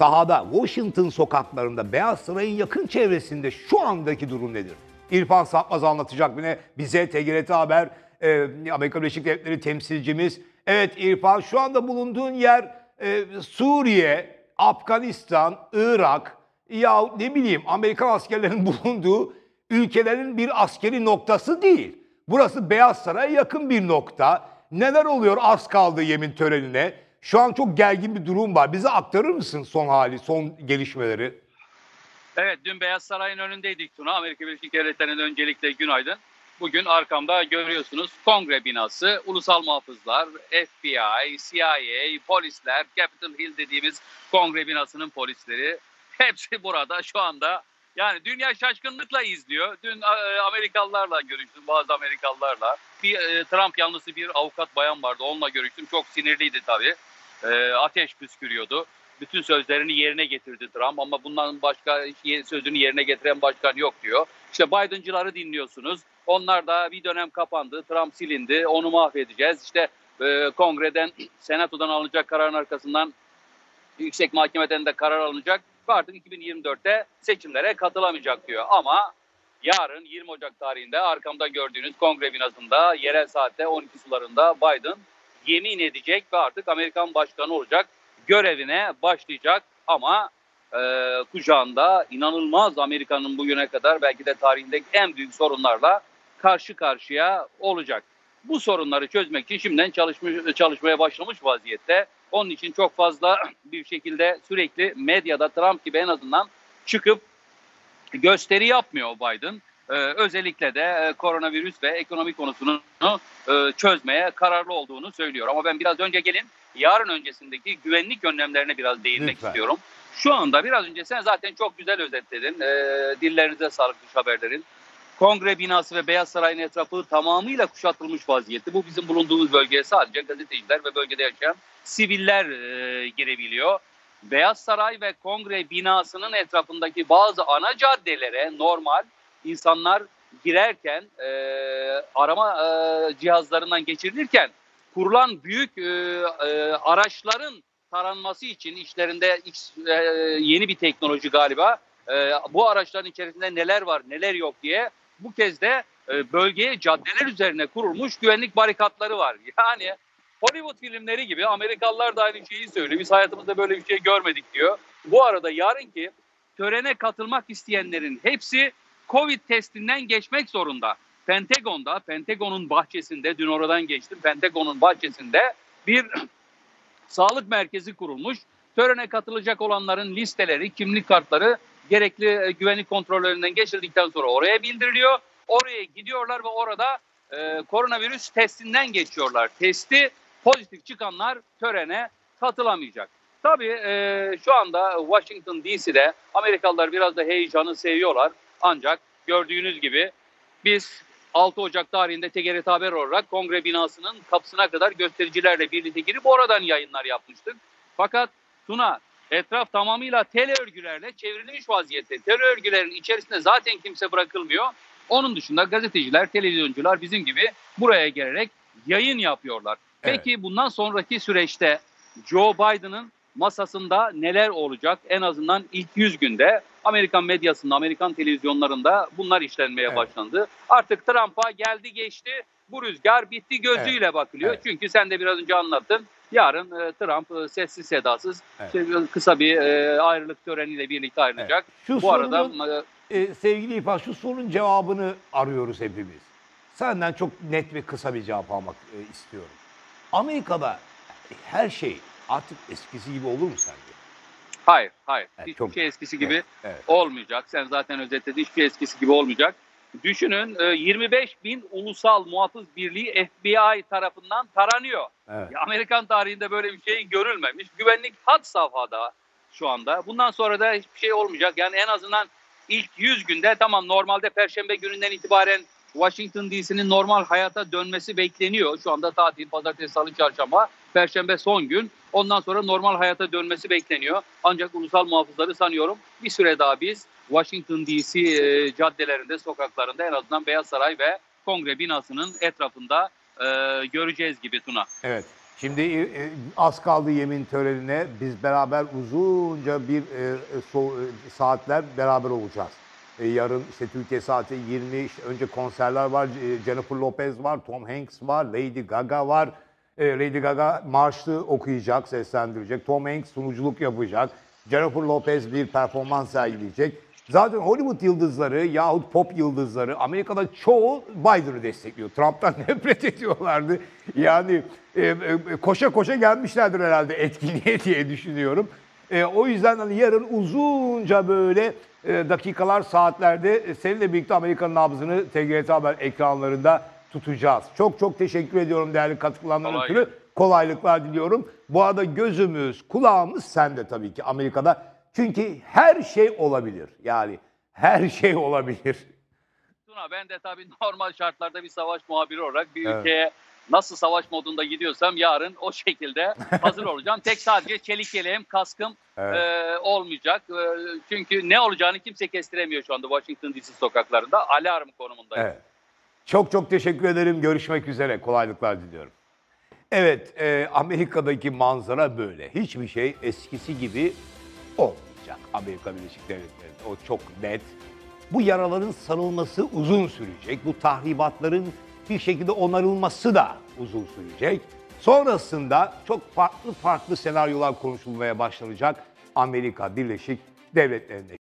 sahada, Washington sokaklarında, Beyaz Saray'ın yakın çevresinde şu andaki durum nedir? İrfan Satmaz anlatacak yine bize TGRT Haber, e, Amerika Birleşik Devletleri temsilcimiz. Evet İrfan şu anda bulunduğun yer e, Suriye, Afganistan, Irak, ya ne bileyim Amerikan askerlerinin bulunduğu ülkelerin bir askeri noktası değil. Burası Beyaz Saray'a yakın bir nokta. Neler oluyor az kaldı yemin törenine? Şu an çok gergin bir durum var. Bize aktarır mısın son hali, son gelişmeleri? Evet dün Beyaz Saray'ın önündeydik Tuna. Amerika Birleşik Devletleri'nin öncelikle günaydın. Bugün arkamda görüyorsunuz kongre binası, ulusal muhafızlar, FBI, CIA, polisler, Capitol Hill dediğimiz kongre binasının polisleri hepsi burada şu anda. Yani dünya şaşkınlıkla izliyor. Dün e, Amerikalılarla görüştüm, bazı Amerikalılarla. Bir e, Trump yanlısı bir avukat bayan vardı, onunla görüştüm. Çok sinirliydi tabii. E, ateş püskürüyordu. Bütün sözlerini yerine getirdi Trump ama bundan başka sözünü yerine getiren başkan yok diyor. İşte Biden'cıları dinliyorsunuz. Onlar da bir dönem kapandı. Trump silindi. Onu mahvedeceğiz. İşte e, kongreden, senatodan alınacak kararın arkasından yüksek mahkemeden de karar alınacak. Ve artık 2024'te seçimlere katılamayacak diyor. Ama yarın 20 Ocak tarihinde arkamda gördüğünüz kongre binasında yerel saatte 12 sularında Biden yemin edecek ve artık Amerikan başkanı olacak. Görevine başlayacak ama e, kucağında inanılmaz Amerika'nın bugüne kadar belki de tarihindeki en büyük sorunlarla karşı karşıya olacak. Bu sorunları çözmek için şimdiden çalışmış, çalışmaya başlamış vaziyette. Onun için çok fazla bir şekilde sürekli medyada Trump gibi en azından çıkıp gösteri yapmıyor Biden. Ee, özellikle de e, koronavirüs ve ekonomi konusunu e, çözmeye kararlı olduğunu söylüyor. Ama ben biraz önce gelin yarın öncesindeki güvenlik önlemlerine biraz değinmek Lütfen. istiyorum. Şu anda biraz önce sen zaten çok güzel özetledin. E, dillerinize sağlık haberlerin. Kongre binası ve Beyaz Saray'ın etrafı tamamıyla kuşatılmış vaziyette. Bu bizim bulunduğumuz bölgeye sadece gazeteciler ve bölgede yaşayan siviller e, girebiliyor. Beyaz Saray ve Kongre binasının etrafındaki bazı ana caddelere normal insanlar girerken e, arama e, cihazlarından geçirilirken kurulan büyük e, e, araçların taranması için işlerinde X, e, yeni bir teknoloji galiba e, bu araçların içerisinde neler var neler yok diye bu kez de e, bölgeye caddeler üzerine kurulmuş güvenlik barikatları var. Yani Hollywood filmleri gibi Amerikalılar da aynı şeyi söylüyor. Biz hayatımızda böyle bir şey görmedik diyor. Bu arada yarınki törene katılmak isteyenlerin hepsi Covid testinden geçmek zorunda. Pentagon'da, Pentagon'un bahçesinde, dün oradan geçtim, Pentagon'un bahçesinde bir sağlık merkezi kurulmuş. Törene katılacak olanların listeleri, kimlik kartları gerekli e, güvenlik kontrollerinden geçirdikten sonra oraya bildiriliyor. Oraya gidiyorlar ve orada e, koronavirüs testinden geçiyorlar. Testi pozitif çıkanlar törene katılamayacak. Tabii e, şu anda Washington DC'de Amerikalılar biraz da heyecanı seviyorlar. Ancak gördüğünüz gibi biz 6 Ocak tarihinde TGRT Haber olarak kongre binasının kapısına kadar göstericilerle birlikte girip oradan yayınlar yapmıştık. Fakat Tuna etraf tamamıyla tel örgülerle çevrilmiş vaziyette. Tel örgülerin içerisinde zaten kimse bırakılmıyor. Onun dışında gazeteciler, televizyoncular bizim gibi buraya gelerek yayın yapıyorlar. Evet. Peki bundan sonraki süreçte Joe Biden'ın masasında neler olacak? En azından ilk 100 günde Amerikan medyasında, Amerikan televizyonlarında bunlar işlenmeye Evet. başlandı. Artık Trump'a geldi geçti. Bu rüzgar bitti gözüyle bakılıyor. Evet. Çünkü sen de biraz önce anlattın. Yarın e, Trump e, sessiz sedasız Evet. işte kısa bir e, ayrılık töreniyle birlikte ayrılacak. Şu Bu arada sorunun- e, Ee, sevgili İrfan şu sorunun cevabını arıyoruz hepimiz. Senden çok net ve kısa bir cevap almak e, istiyorum. Amerika'da her şey artık eskisi gibi olur mu sence? Hayır, hayır. Evet, Hiçbir çok- şey eskisi gibi Evet, evet. olmayacak. Sen zaten özetledin. Hiçbir şey eskisi gibi olmayacak. Düşünün e, 25 bin ulusal muhafız birliği FBI tarafından taranıyor. evet. Ya Amerikan tarihinde böyle bir şey görülmemiş. Güvenlik had safhada şu anda. Bundan sonra da hiçbir şey olmayacak. Yani en azından ilk 100 günde tamam normalde perşembe gününden itibaren Washington DC'nin normal hayata dönmesi bekleniyor. Şu anda tatil pazartesi, salı, çarşamba, perşembe son gün. Ondan sonra normal hayata dönmesi bekleniyor. Ancak ulusal muhafızları sanıyorum bir süre daha biz Washington DC e, caddelerinde, sokaklarında en azından Beyaz Saray ve Kongre binasının etrafında e, göreceğiz gibi Tuna. Evet. Şimdi e, e, az kaldı yemin törenine. Biz beraber uzunca bir e, so- saatler beraber olacağız. E, yarın işte Türkiye saati 20 işte önce konserler var. Jennifer Lopez var, Tom Hanks var, Lady Gaga var. E, Lady Gaga marşlı okuyacak, seslendirecek. Tom Hanks sunuculuk yapacak. Jennifer Lopez bir performans sergileyecek. Zaten Hollywood yıldızları yahut pop yıldızları Amerika'da çoğu Biden'ı destekliyor. Trump'tan nefret ediyorlardı. Yani e, e, koşa koşa gelmişlerdir herhalde etkinliğe diye düşünüyorum. E, o yüzden hani yarın uzunca böyle e, dakikalar, saatlerde e, seninle birlikte Amerika'nın nabzını TGRT Haber ekranlarında tutacağız. Çok çok teşekkür ediyorum değerli katkılarından Kolay ötürü. Kolaylıklar diliyorum. Bu arada gözümüz, kulağımız sende tabii ki Amerika'da. Çünkü her şey olabilir. Yani her şey olabilir. Tuna ben de tabii normal şartlarda bir savaş muhabiri olarak bir Evet. ülkeye nasıl savaş modunda gidiyorsam yarın o şekilde hazır olacağım. Tek sadece çelik yeleğim, kaskım Evet. e, olmayacak. E, çünkü ne olacağını kimse kestiremiyor şu anda Washington DC sokaklarında. Alarm konumundayım. Evet. Çok çok teşekkür ederim. Görüşmek üzere. Kolaylıklar diliyorum. Evet, e, Amerika'daki manzara böyle. Hiçbir şey eskisi gibi olmayacak Amerika Birleşik Devletleri'nde. O çok net. Bu yaraların sarılması uzun sürecek. Bu tahribatların bir şekilde onarılması da uzun sürecek. Sonrasında çok farklı farklı senaryolar konuşulmaya başlanacak Amerika Birleşik Devletleri'nde.